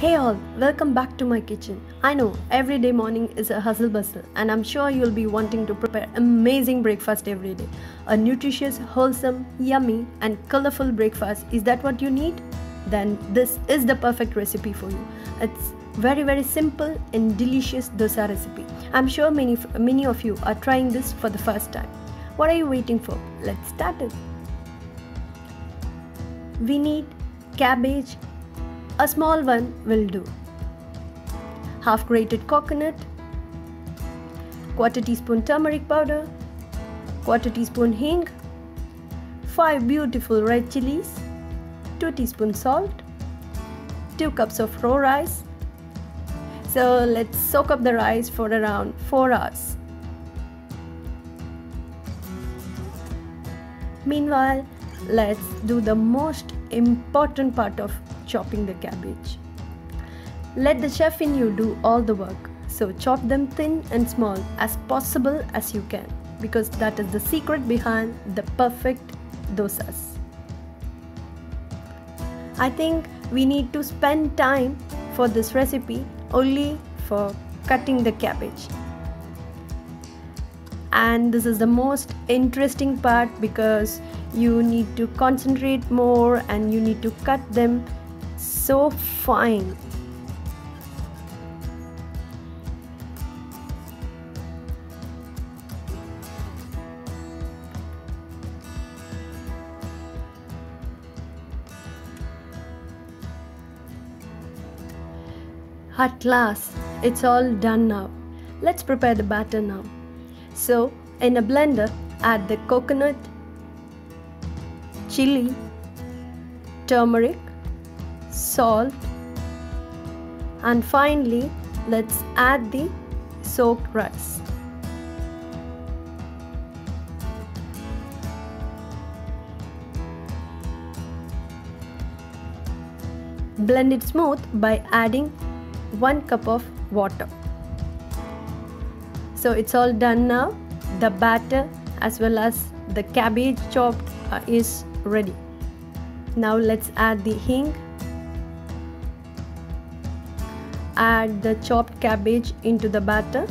Hey all, welcome back to my kitchen. I know every day morning is a hustle bustle, and I'm sure you'll be wanting to prepare amazing breakfast every day. A nutritious, wholesome, yummy, and colorful breakfast. Is that what you need? Then this is the perfect recipe for you. It's very very simple and delicious dosa recipe. I'm sure many many of you are trying this for the first time. What are you waiting for? Let's start it. We need cabbage, a small one will do. Half grated coconut, quarter teaspoon turmeric powder, quarter teaspoon hing, 5 beautiful red chilies, 2 teaspoon salt, 2 cups of raw rice. So let's soak up the rice for around 4 hours. Meanwhile, let's do the most important part of chopping the cabbage. Let the chef in you do all the work. So chop them thin and small as possible as you can because that is the secret behind the perfect dosas. I think we need to spend time for this recipe only for cutting the cabbage. And this is the most interesting part because you need to concentrate more and you need to cut them so fine. At last, it's all done now. Let's prepare the batter now. So, in a blender, add the coconut, chili, turmeric, salt and finally let's add the soaked rice. Blend it smooth by adding 1 cup of water. So it's all done now. The batter as well as the cabbage chopped uh, is ready. Now let's add the hing. Add the chopped cabbage into the batter.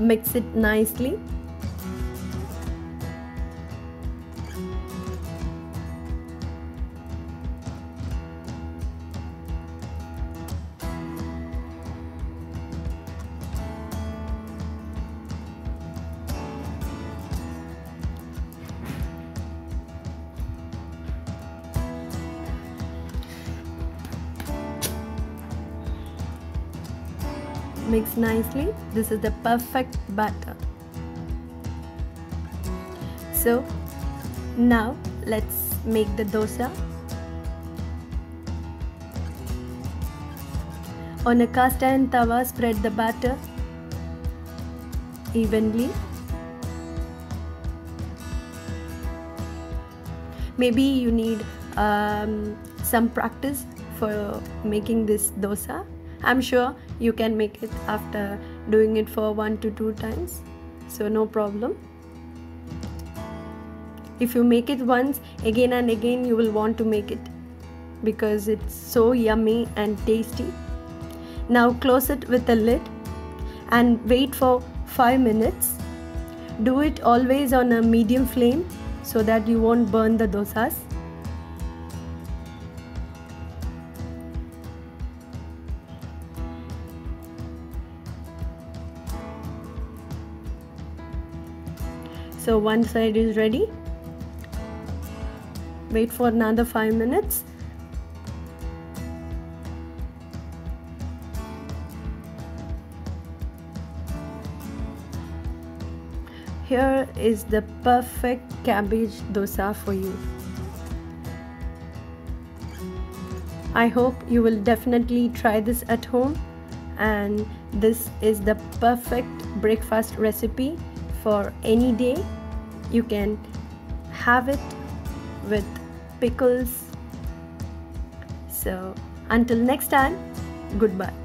Mix it nicely. Mix nicely. This is the perfect batter so now let's make the dosa. On a cast iron tawa spread the batter evenly. Maybe you need um, some practice for making this dosa i'm sure you can make it after doing it for one to two times. So no problem. If you make it once again and again you will want to make it because it's so yummy and tasty. Now close it with a lid and wait for 5 minutes. Do it always on a medium flame so that you won't burn the dosas so one side is ready. Wait for another 5 minutes. Here is the perfect cabbage dosa for you. I hope you will definitely try this at home. And this is the perfect breakfast recipe for any day you can have it with pickles. So until next time goodbye